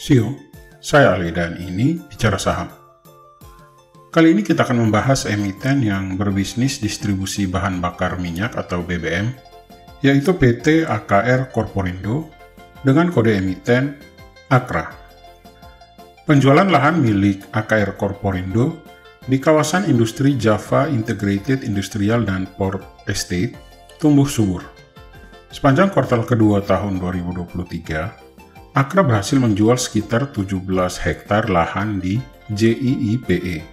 Sio, saya Ali dan ini Bicara Saham. Kali ini kita akan membahas emiten yang berbisnis distribusi bahan bakar minyak atau BBM, yaitu PT AKR Korporindo dengan kode emiten AKRA. Penjualan lahan milik AKR Korporindo di kawasan industri Java Integrated Industrial dan Port Estate tumbuh subur. Sepanjang kuartal kedua tahun 2023, Akra berhasil menjual sekitar 17 hektar lahan di JIIPE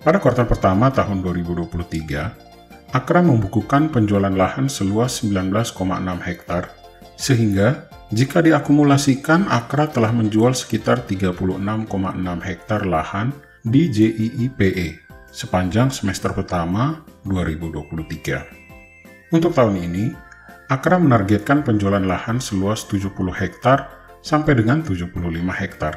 pada kuartal pertama tahun 2023, Akra membukukan penjualan lahan seluas 19,6 hektar, sehingga jika diakumulasikan Akra telah menjual sekitar 36,6 hektar lahan di JIIPE sepanjang semester pertama 2023. Untuk tahun ini, Akra menargetkan penjualan lahan seluas 70 hektar sampai dengan 75 hektar.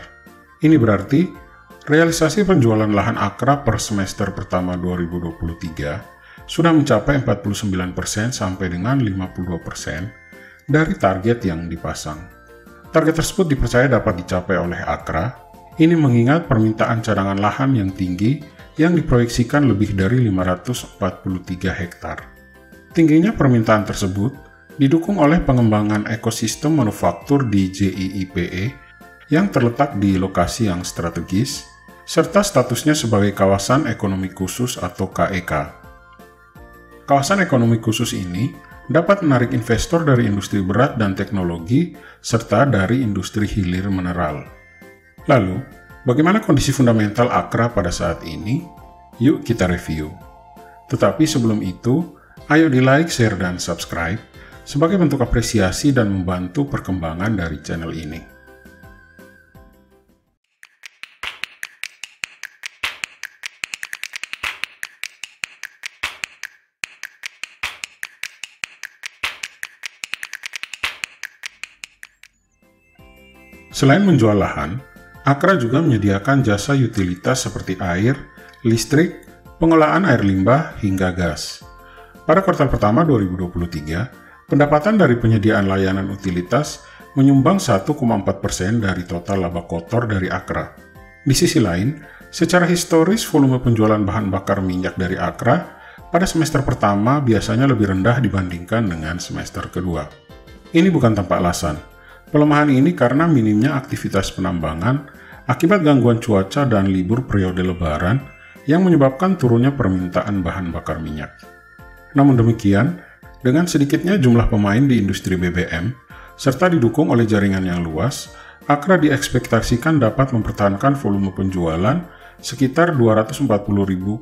Ini berarti Realisasi penjualan lahan Akra per semester pertama 2023 sudah mencapai 49% sampai dengan 52% dari target yang dipasang. Target tersebut dipercaya dapat dicapai oleh Akra, ini mengingat permintaan cadangan lahan yang tinggi yang diproyeksikan lebih dari 543 hektar. Tingginya permintaan tersebut didukung oleh pengembangan ekosistem manufaktur di JIIPE yang terletak di lokasi yang strategis, serta statusnya sebagai kawasan ekonomi khusus atau KEK. E kawasan ekonomi khusus ini dapat menarik investor dari industri berat dan teknologi serta dari industri hilir mineral. Lalu, bagaimana kondisi fundamental Akra pada saat ini? Yuk kita review. Tetapi sebelum itu, ayo di like, share, dan subscribe sebagai bentuk apresiasi dan membantu perkembangan dari channel ini. Selain menjual lahan, Akra juga menyediakan jasa utilitas seperti air, listrik, pengolahan air limbah, hingga gas. Pada kuartal pertama 2023, pendapatan dari penyediaan layanan utilitas menyumbang 1,4% dari total laba kotor dari Akra. Di sisi lain, secara historis volume penjualan bahan bakar minyak dari Akra pada semester pertama biasanya lebih rendah dibandingkan dengan semester kedua. Ini bukan tanpa alasan Pelemahan ini karena minimnya aktivitas penambangan akibat gangguan cuaca dan libur periode lebaran yang menyebabkan turunnya permintaan bahan bakar minyak. Namun demikian, dengan sedikitnya jumlah pemain di industri BBM, serta didukung oleh jaringan yang luas, Akra diekspektasikan dapat mempertahankan volume penjualan sekitar 240.000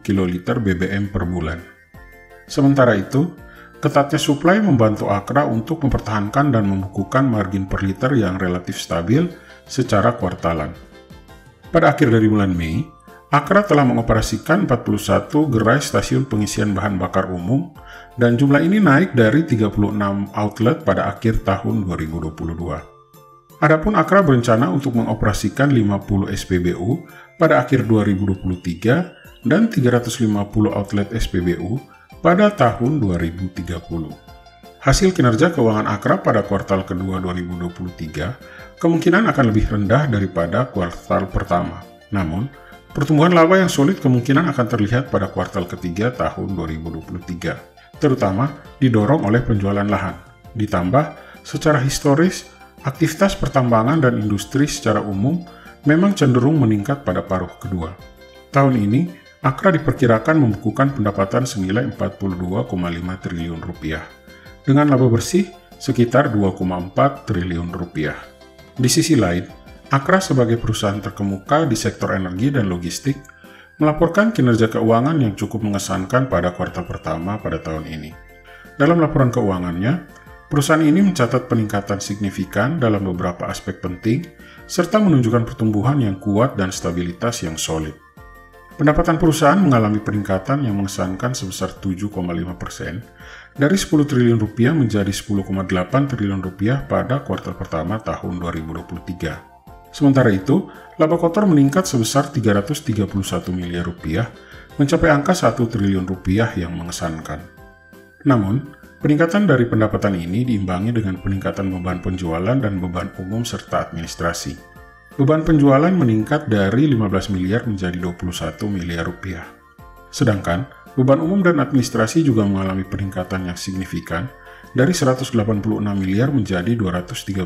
kiloliter BBM per bulan. Sementara itu, Ketatnya supply membantu Akra untuk mempertahankan dan membukukan margin per liter yang relatif stabil secara kuartalan. Pada akhir dari bulan Mei, Akra telah mengoperasikan 41 gerai stasiun pengisian bahan bakar umum dan jumlah ini naik dari 36 outlet pada akhir tahun 2022. Adapun Akra berencana untuk mengoperasikan 50 SPBU pada akhir 2023 dan 350 outlet SPBU pada tahun 2030. Hasil kinerja keuangan Akra pada kuartal kedua 2023 kemungkinan akan lebih rendah daripada kuartal pertama. Namun, pertumbuhan laba yang solid kemungkinan akan terlihat pada kuartal ketiga tahun 2023, terutama didorong oleh penjualan lahan. Ditambah, secara historis, aktivitas pertambangan dan industri secara umum memang cenderung meningkat pada paruh kedua. Tahun ini, Akra diperkirakan membukukan pendapatan senilai 42,5 triliun rupiah, dengan laba bersih sekitar 2,4 triliun rupiah. Di sisi lain, Akra sebagai perusahaan terkemuka di sektor energi dan logistik melaporkan kinerja keuangan yang cukup mengesankan pada kuartal pertama pada tahun ini. Dalam laporan keuangannya, perusahaan ini mencatat peningkatan signifikan dalam beberapa aspek penting serta menunjukkan pertumbuhan yang kuat dan stabilitas yang solid. Pendapatan perusahaan mengalami peningkatan yang mengesankan sebesar 7,5 persen, dari 10 triliun rupiah menjadi 10,8 triliun rupiah pada kuartal pertama tahun 2023. Sementara itu, laba kotor meningkat sebesar 331 miliar rupiah, mencapai angka 1 triliun rupiah yang mengesankan. Namun, peningkatan dari pendapatan ini diimbangi dengan peningkatan beban penjualan dan beban umum serta administrasi. Beban penjualan meningkat dari 15 miliar menjadi 21 miliar rupiah. Sedangkan, beban umum dan administrasi juga mengalami peningkatan yang signifikan dari 186 miliar menjadi 237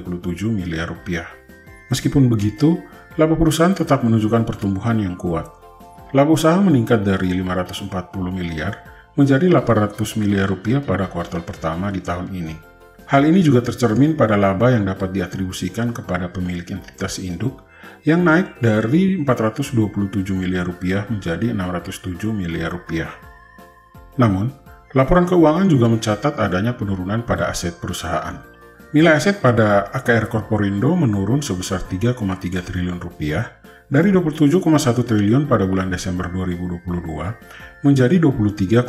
miliar rupiah. Meskipun begitu, laba perusahaan tetap menunjukkan pertumbuhan yang kuat. Laba usaha meningkat dari 540 miliar menjadi 800 miliar rupiah pada kuartal pertama di tahun ini. Hal ini juga tercermin pada laba yang dapat diatribusikan kepada pemilik entitas induk yang naik dari 427 miliar rupiah menjadi 607 miliar rupiah. Namun, laporan keuangan juga mencatat adanya penurunan pada aset perusahaan. Nilai aset pada AKR Korporindo menurun sebesar 3,3 triliun rupiah dari 27,1 triliun pada bulan Desember 2022 menjadi 23,8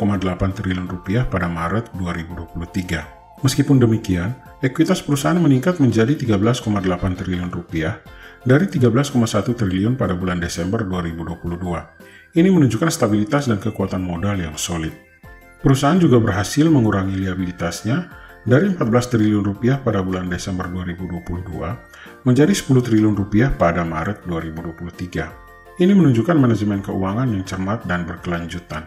triliun rupiah pada Maret 2023. Meskipun demikian, ekuitas perusahaan meningkat menjadi 13,8 triliun rupiah dari 13,1 triliun pada bulan Desember 2022. Ini menunjukkan stabilitas dan kekuatan modal yang solid. Perusahaan juga berhasil mengurangi liabilitasnya dari 14 triliun rupiah pada bulan Desember 2022 menjadi 10 triliun rupiah pada Maret 2023. Ini menunjukkan manajemen keuangan yang cermat dan berkelanjutan.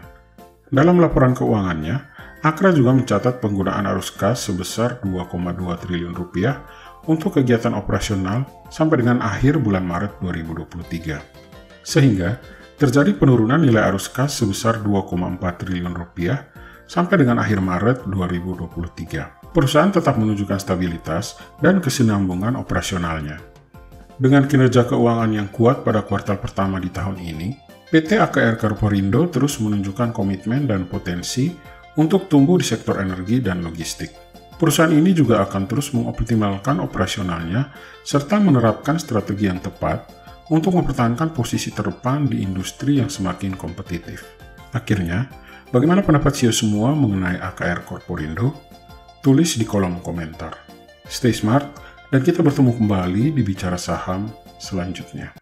Dalam laporan keuangannya, Akra juga mencatat penggunaan arus kas sebesar 2,2 triliun rupiah untuk kegiatan operasional sampai dengan akhir bulan Maret 2023. Sehingga terjadi penurunan nilai arus kas sebesar 2,4 triliun rupiah sampai dengan akhir Maret 2023. Perusahaan tetap menunjukkan stabilitas dan kesinambungan operasionalnya. Dengan kinerja keuangan yang kuat pada kuartal pertama di tahun ini, PT AKR Korporindo terus menunjukkan komitmen dan potensi untuk tumbuh di sektor energi dan logistik. Perusahaan ini juga akan terus mengoptimalkan operasionalnya serta menerapkan strategi yang tepat untuk mempertahankan posisi terdepan di industri yang semakin kompetitif. Akhirnya, bagaimana pendapat CEO semua mengenai AKR Korporindo? Tulis di kolom komentar. Stay smart, dan kita bertemu kembali di Bicara Saham selanjutnya.